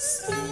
Sweet.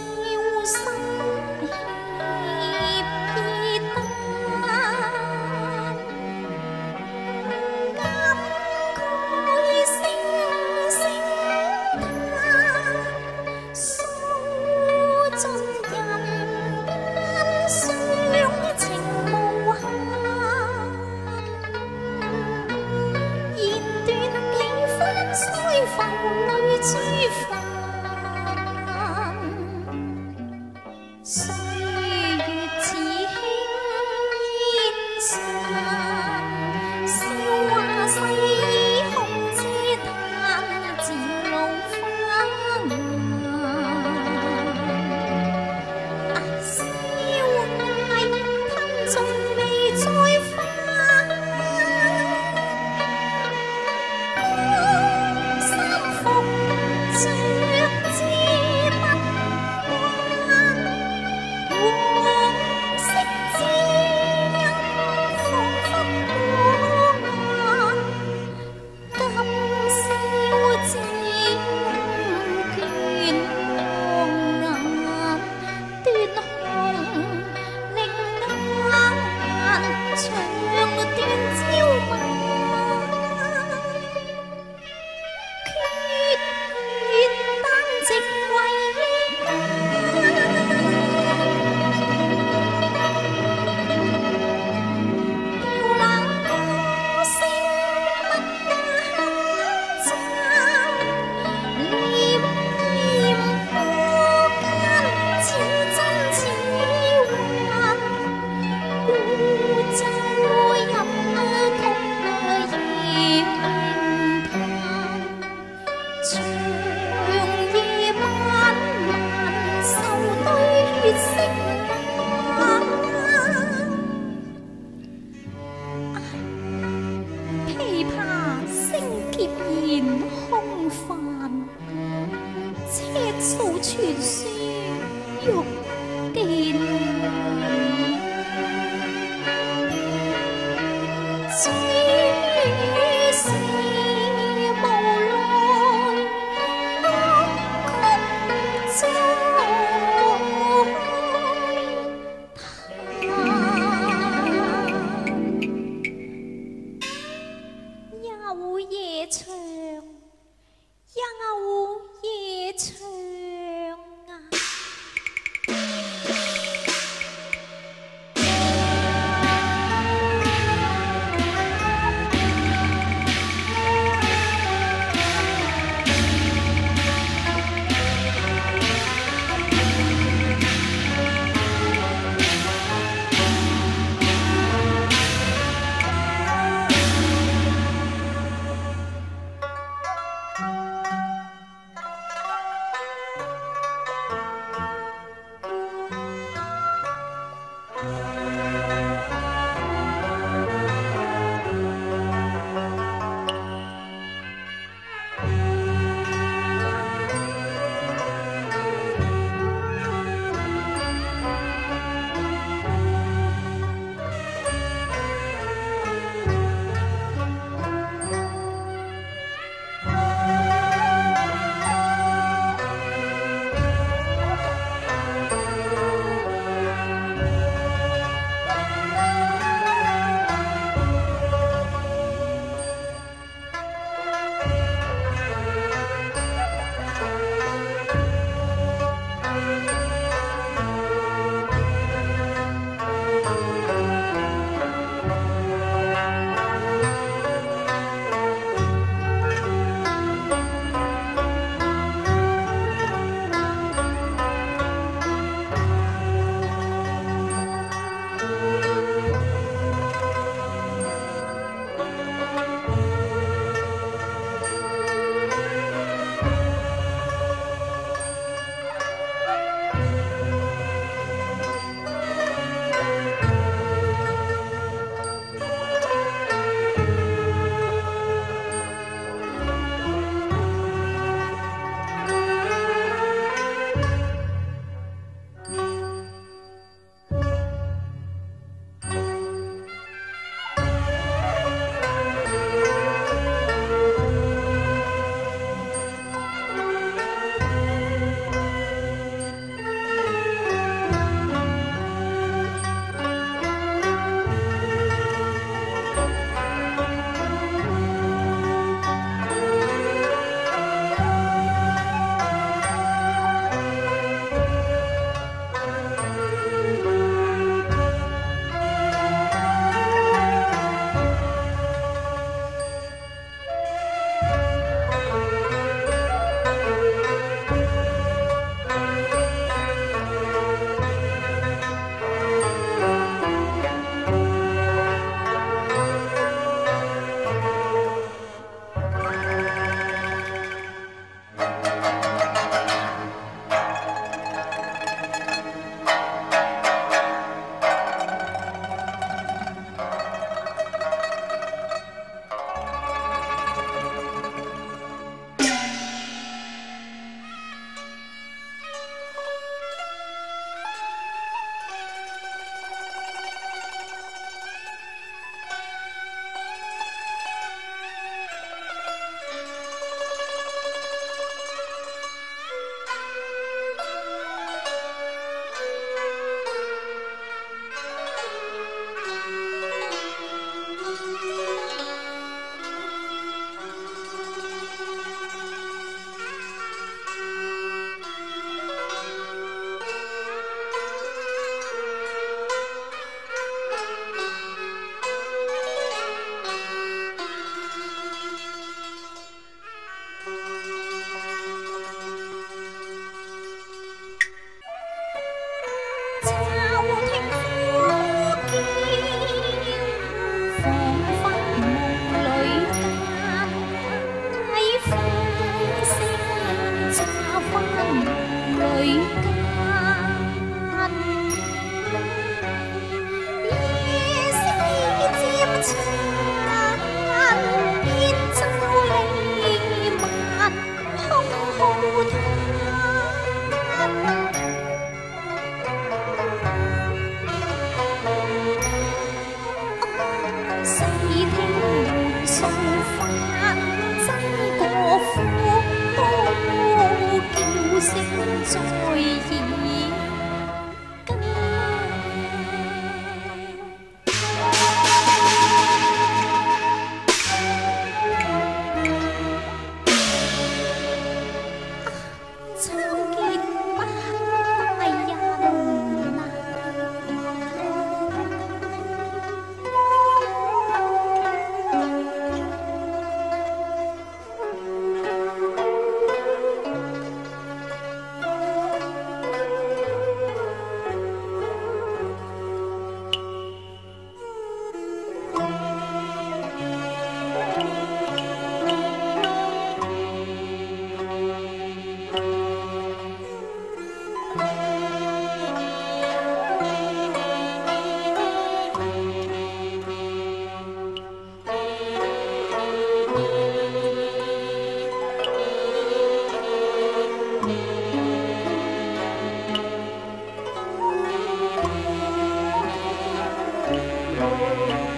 Música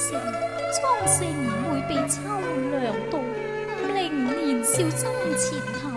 生，终生唔会被秋凉冻，令年少争前透。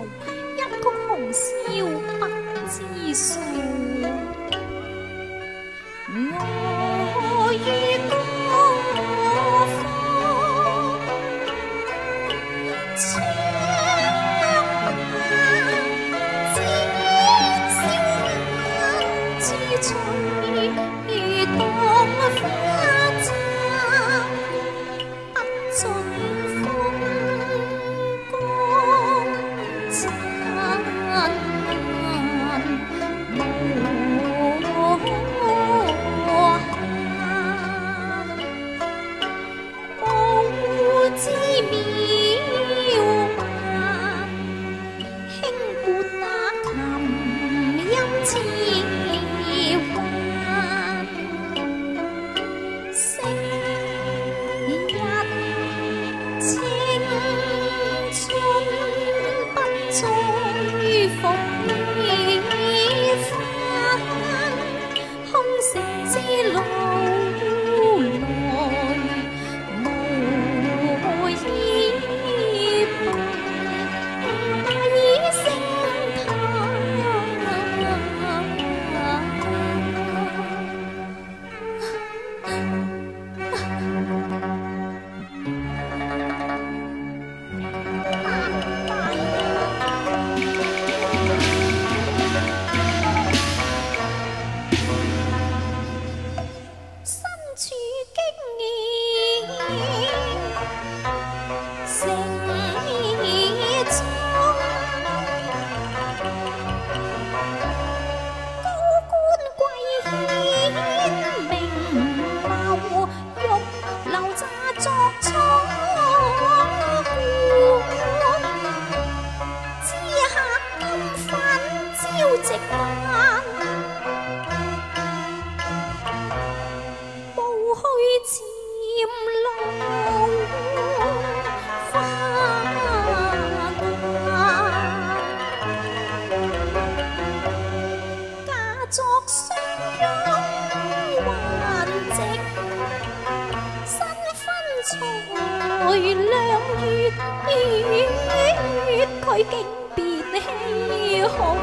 开竟变气红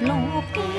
落边。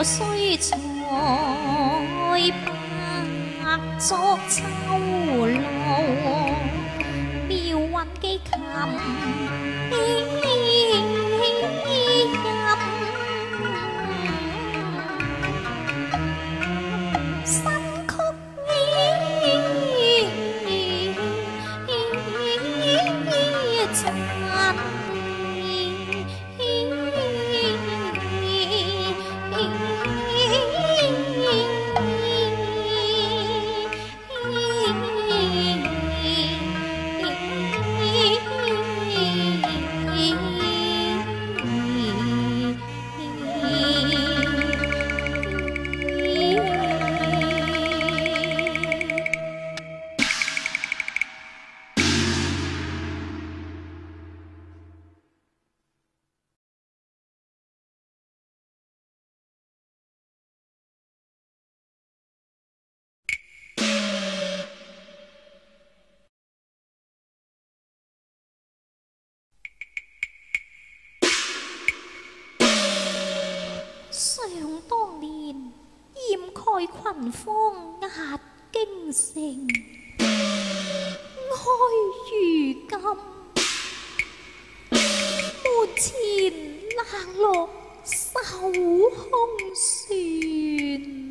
我虽在白作秋露，妙韵寄琴。当年，掩盖群芳压京城，爱如今门前冷落守空船。